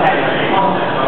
that.